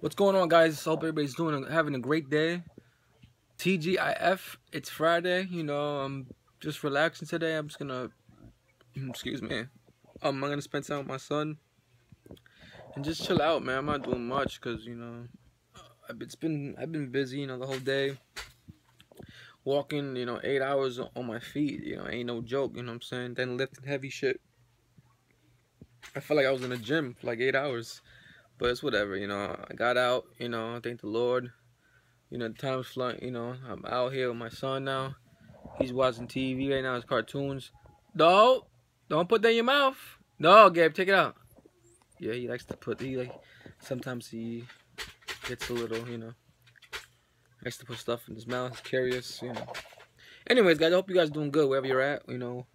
What's going on, guys? Hope everybody's doing having a great day. TGIF, it's Friday. You know, I'm just relaxing today. I'm just gonna, excuse me, um, I'm gonna spend time with my son and just chill out, man. I'm not doing much because you know, it's been I've been busy, you know, the whole day. Walking, you know, eight hours on my feet, you know, ain't no joke. You know what I'm saying? Then lifting heavy shit. I felt like I was in a gym for like eight hours. But it's whatever, you know. I got out, you know. I thank the Lord. You know, the time's flying. You know, I'm out here with my son now. He's watching TV right now. His cartoons. No, don't put that in your mouth. No, Gabe, take it out. Yeah, he likes to put. He like sometimes he gets a little, you know. Likes to put stuff in his mouth. Curious, you know. Anyways, guys, I hope you guys doing good wherever you're at. You know,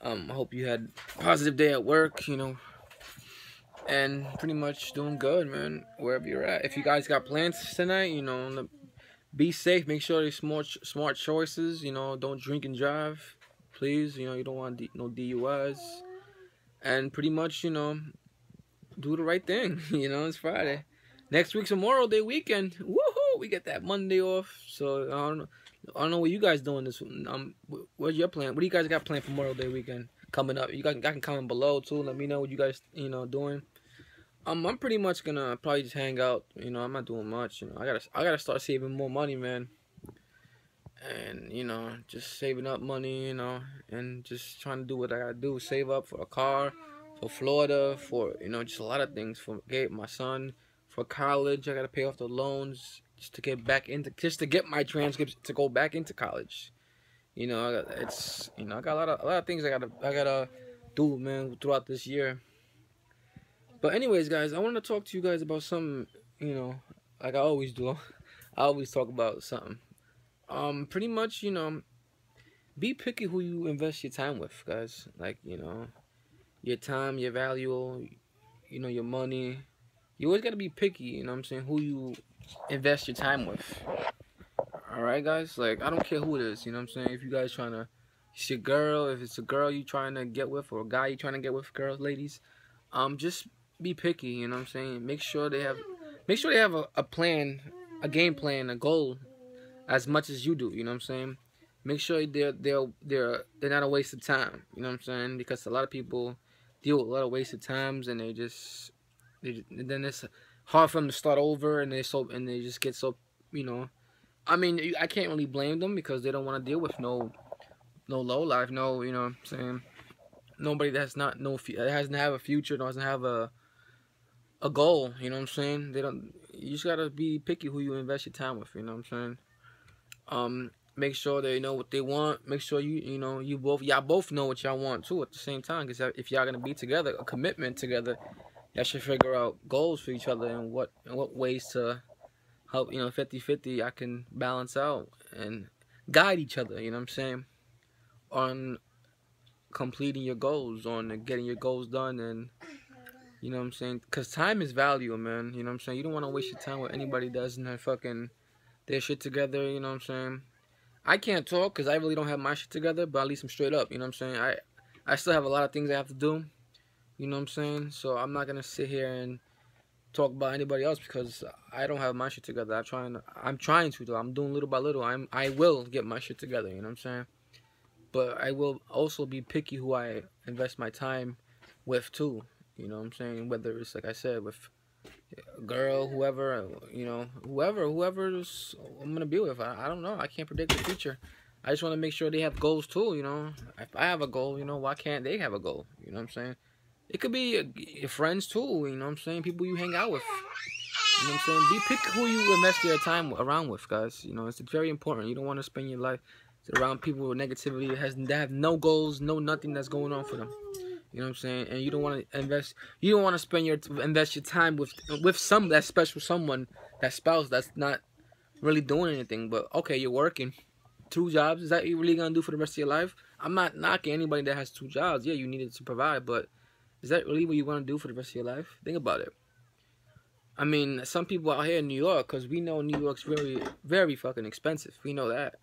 um, I hope you had a positive day at work. You know, and pretty much doing good, man. Wherever you're at. If you guys got plans tonight, you know, be safe. Make sure they're smart, smart choices. You know, don't drink and drive, please. You know, you don't want no DUIs, and pretty much, you know, do the right thing. You know, it's Friday. Next week's Memorial Day weekend. Woohoo! We get that Monday off. So I don't know. I don't know what you guys doing this. Um, what's your plan? What do you guys got planned for Memorial Day weekend coming up? You guys, I can comment below too. Let me know what you guys, you know, doing. Um, I'm pretty much gonna probably just hang out. You know, I'm not doing much. You know, I gotta I gotta start saving more money, man. And you know, just saving up money. You know, and just trying to do what I gotta do. Save up for a car, for Florida, for you know, just a lot of things. For Gabe, my son, for college. I gotta pay off the loans just to get back into, just to get my transcripts to go back into college. You know, it's you know, I got a lot of a lot of things I gotta I gotta do, man, throughout this year. But anyways, guys, I want to talk to you guys about something, you know, like I always do. I always talk about something. Um, pretty much, you know, be picky who you invest your time with, guys. Like, you know, your time, your value, you know, your money. You always got to be picky, you know what I'm saying, who you invest your time with. Alright, guys? Like, I don't care who it is, you know what I'm saying? If you guys trying to, it's your girl, if it's a girl you trying to get with, or a guy you trying to get with, girls, ladies, um, just be picky, you know what I'm saying? Make sure they have make sure they have a, a plan, a game plan, a goal as much as you do, you know what I'm saying? Make sure they're they're they're they're not a waste of time, you know what I'm saying? Because a lot of people deal with a lot of wasted times and they just they then it's hard for them to start over and they so and they just get so, you know, I mean, I can't really blame them because they don't want to deal with no no low life, no, you know what I'm saying? Nobody that's not no that doesn't have a future, doesn't have a a goal. You know what I'm saying? They don't. You just gotta be picky who you invest your time with. You know what I'm saying? Um, make sure they know what they want. Make sure you you know you both y'all both know what y'all want too at the same time. Because if y'all gonna be together, a commitment together, y'all should figure out goals for each other and what and what ways to help. You know, 50-50, I can balance out and guide each other. You know what I'm saying? On completing your goals, on getting your goals done, and you know what I'm saying? Because time is valuable, man. You know what I'm saying? You don't want to waste your time with anybody that doesn't have fucking their shit together. You know what I'm saying? I can't talk because I really don't have my shit together, but at least I'm straight up. You know what I'm saying? I, I still have a lot of things I have to do. You know what I'm saying? So I'm not going to sit here and talk about anybody else because I don't have my shit together. I'm trying, I'm trying to though. I'm doing little by little. I'm, I will get my shit together. You know what I'm saying? But I will also be picky who I invest my time with too. You know what I'm saying? Whether it's like I said with a girl, whoever, uh, you know, whoever, whoever's I'm gonna be with. I, I don't know. I can't predict the future. I just want to make sure they have goals too. You know, if I have a goal, you know, why can't they have a goal? You know what I'm saying? It could be uh, your friends too. You know what I'm saying? People you hang out with. You know what I'm saying? Be pick who you invest your time around with, guys. You know, it's very important. You don't want to spend your life around people with negativity that has that have no goals, no nothing that's going on for them. You know what I'm saying? And you don't want to invest. You don't want to spend your invest your time with with some that special someone, that spouse that's not really doing anything. But okay, you're working two jobs. Is that you really gonna do for the rest of your life? I'm not knocking anybody that has two jobs. Yeah, you needed to provide, but is that really what you want to do for the rest of your life? Think about it. I mean, some people out here in New York, because we know New York's very, very fucking expensive. We know that.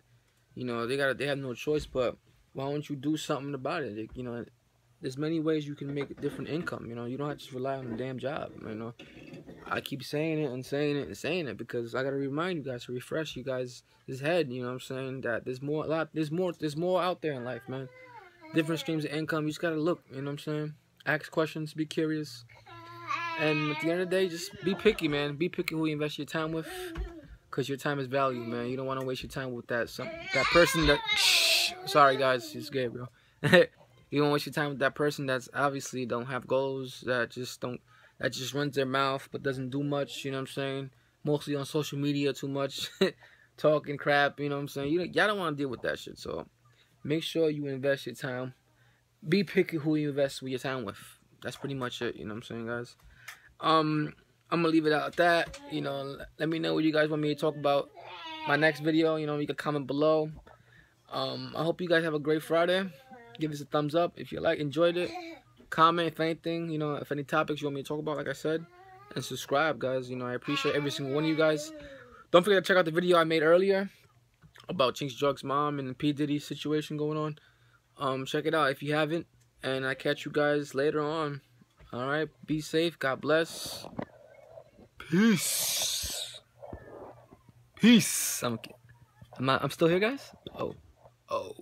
You know, they got they have no choice, but why don't you do something about it? You know, there's many ways you can make different income. You know, you don't have to just rely on a damn job. You know, I keep saying it and saying it and saying it because I gotta remind you guys to refresh you guys' head. You know what I'm saying? That there's more, a lot, there's more, there's more out there in life, man. Different streams of income. You just gotta look. You know what I'm saying? Ask questions. Be curious. And at the end of the day, just be picky, man. Be picky who you invest your time with, cause your time is value, man. You don't want to waste your time with that some that person that. Shh, sorry, guys, it's Gabriel. you don't waste your time with that person that's obviously don't have goals, that just don't, that just runs their mouth but doesn't do much. You know what I'm saying? Mostly on social media, too much talking crap. You know what I'm saying? You y'all don't want to deal with that shit. So make sure you invest your time. Be picky who you invest with your time with. That's pretty much it. You know what I'm saying, guys? Um, I'm gonna leave it out at that. You know, let me know what you guys want me to talk about. My next video, you know, you can comment below. Um, I hope you guys have a great Friday. Give us a thumbs up if you like, enjoyed it. Comment if anything, you know, if any topics you want me to talk about, like I said. And subscribe, guys. You know, I appreciate every single one of you guys. Don't forget to check out the video I made earlier about Chinx Drug's mom and the P. Diddy situation going on. Um, check it out if you haven't. And I catch you guys later on. All right. Be safe. God bless. Peace. Peace. I'm, I'm, I'm still here, guys. Oh. Oh.